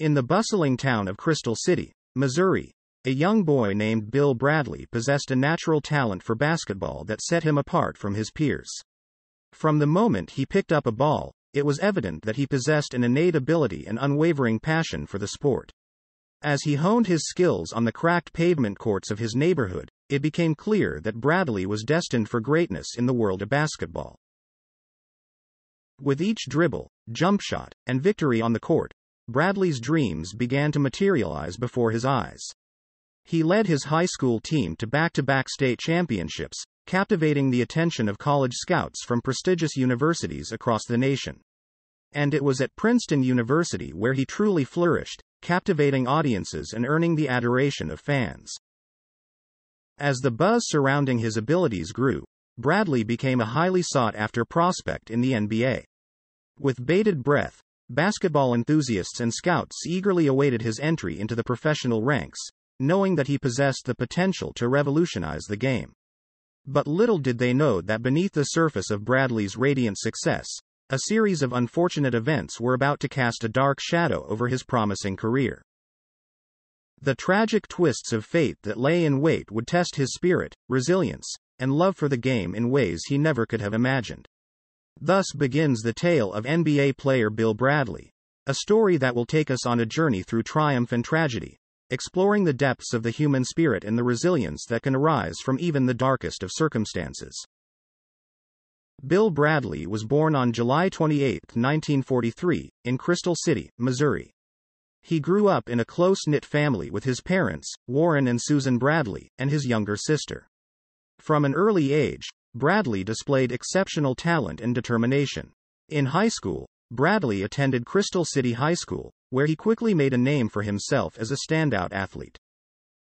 In the bustling town of Crystal City, Missouri, a young boy named Bill Bradley possessed a natural talent for basketball that set him apart from his peers. From the moment he picked up a ball, it was evident that he possessed an innate ability and unwavering passion for the sport. As he honed his skills on the cracked pavement courts of his neighborhood, it became clear that Bradley was destined for greatness in the world of basketball. With each dribble, jump shot, and victory on the court, Bradley's dreams began to materialize before his eyes. He led his high school team to back to back state championships, captivating the attention of college scouts from prestigious universities across the nation. And it was at Princeton University where he truly flourished, captivating audiences and earning the adoration of fans. As the buzz surrounding his abilities grew, Bradley became a highly sought after prospect in the NBA. With bated breath, basketball enthusiasts and scouts eagerly awaited his entry into the professional ranks, knowing that he possessed the potential to revolutionize the game. But little did they know that beneath the surface of Bradley's radiant success, a series of unfortunate events were about to cast a dark shadow over his promising career. The tragic twists of fate that lay in wait would test his spirit, resilience, and love for the game in ways he never could have imagined. Thus begins the tale of NBA player Bill Bradley, a story that will take us on a journey through triumph and tragedy, exploring the depths of the human spirit and the resilience that can arise from even the darkest of circumstances. Bill Bradley was born on July 28, 1943, in Crystal City, Missouri. He grew up in a close knit family with his parents, Warren and Susan Bradley, and his younger sister. From an early age, Bradley displayed exceptional talent and determination. In high school, Bradley attended Crystal City High School, where he quickly made a name for himself as a standout athlete.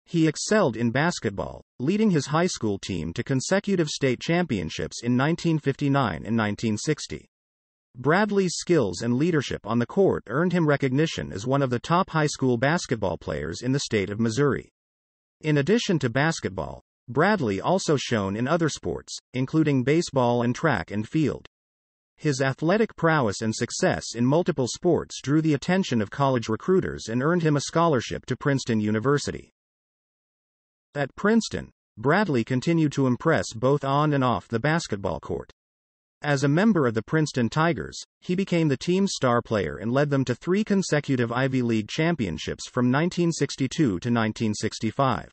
He excelled in basketball, leading his high school team to consecutive state championships in 1959 and 1960. Bradley's skills and leadership on the court earned him recognition as one of the top high school basketball players in the state of Missouri. In addition to basketball, Bradley also shone in other sports, including baseball and track and field. His athletic prowess and success in multiple sports drew the attention of college recruiters and earned him a scholarship to Princeton University. At Princeton, Bradley continued to impress both on and off the basketball court. As a member of the Princeton Tigers, he became the team's star player and led them to three consecutive Ivy League championships from 1962 to 1965.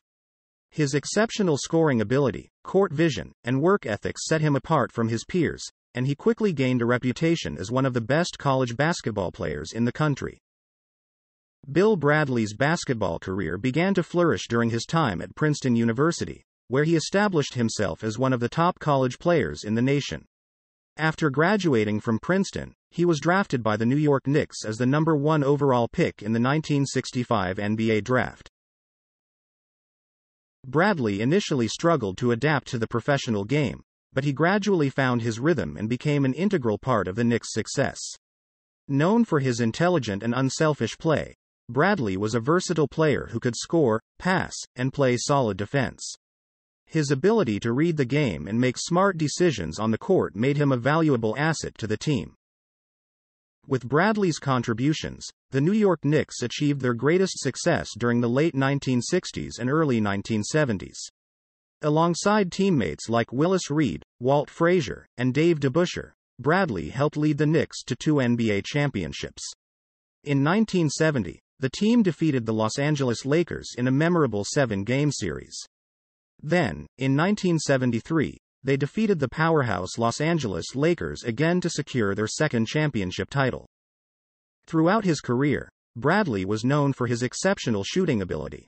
His exceptional scoring ability, court vision, and work ethics set him apart from his peers, and he quickly gained a reputation as one of the best college basketball players in the country. Bill Bradley's basketball career began to flourish during his time at Princeton University, where he established himself as one of the top college players in the nation. After graduating from Princeton, he was drafted by the New York Knicks as the number one overall pick in the 1965 NBA draft. Bradley initially struggled to adapt to the professional game, but he gradually found his rhythm and became an integral part of the Knicks' success. Known for his intelligent and unselfish play, Bradley was a versatile player who could score, pass, and play solid defense. His ability to read the game and make smart decisions on the court made him a valuable asset to the team. With Bradley's contributions, the New York Knicks achieved their greatest success during the late 1960s and early 1970s. Alongside teammates like Willis Reed, Walt Frazier, and Dave DeBusschere, Bradley helped lead the Knicks to two NBA championships. In 1970, the team defeated the Los Angeles Lakers in a memorable seven game series. Then, in 1973, they defeated the powerhouse Los Angeles Lakers again to secure their second championship title. Throughout his career, Bradley was known for his exceptional shooting ability.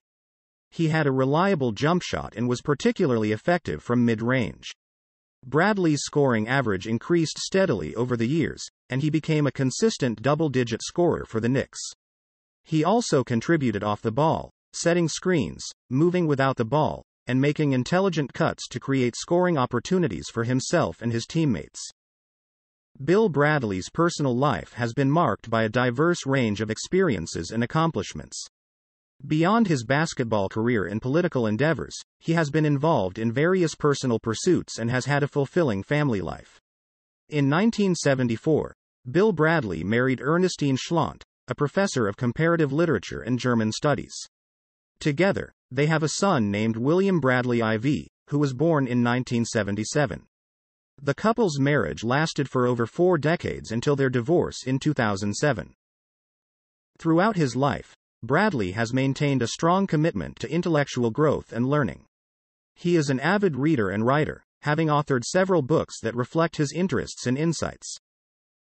He had a reliable jump shot and was particularly effective from mid range. Bradley's scoring average increased steadily over the years, and he became a consistent double digit scorer for the Knicks. He also contributed off the ball, setting screens, moving without the ball, and making intelligent cuts to create scoring opportunities for himself and his teammates. Bill Bradley's personal life has been marked by a diverse range of experiences and accomplishments. Beyond his basketball career and political endeavors, he has been involved in various personal pursuits and has had a fulfilling family life. In 1974, Bill Bradley married Ernestine Schlant, a professor of comparative literature and German studies. Together, they have a son named William Bradley IV, who was born in 1977. The couple's marriage lasted for over four decades until their divorce in 2007. Throughout his life, Bradley has maintained a strong commitment to intellectual growth and learning. He is an avid reader and writer, having authored several books that reflect his interests and insights.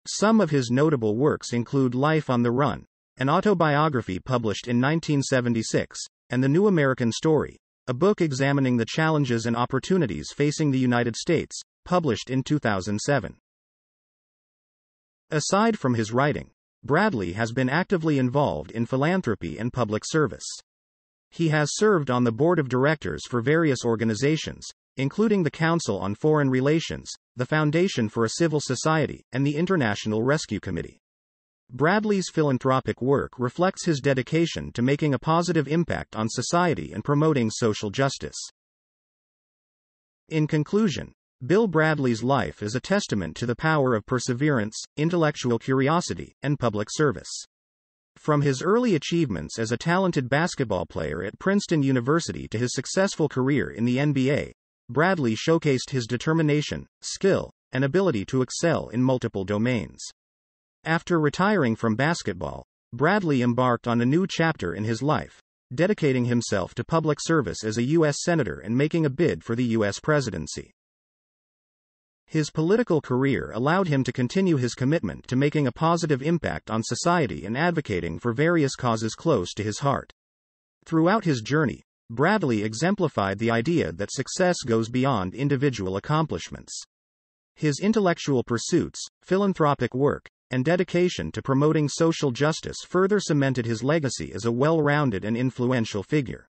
Some of his notable works include Life on the Run, an autobiography published in 1976, and The New American Story, a book examining the challenges and opportunities facing the United States, published in 2007. Aside from his writing, Bradley has been actively involved in philanthropy and public service. He has served on the board of directors for various organizations, including the Council on Foreign Relations, the Foundation for a Civil Society, and the International Rescue Committee. Bradley's philanthropic work reflects his dedication to making a positive impact on society and promoting social justice. In conclusion, Bill Bradley's life is a testament to the power of perseverance, intellectual curiosity, and public service. From his early achievements as a talented basketball player at Princeton University to his successful career in the NBA, Bradley showcased his determination, skill, and ability to excel in multiple domains. After retiring from basketball, Bradley embarked on a new chapter in his life, dedicating himself to public service as a U.S. Senator and making a bid for the U.S. presidency. His political career allowed him to continue his commitment to making a positive impact on society and advocating for various causes close to his heart. Throughout his journey, Bradley exemplified the idea that success goes beyond individual accomplishments. His intellectual pursuits, philanthropic work, and dedication to promoting social justice further cemented his legacy as a well rounded and influential figure.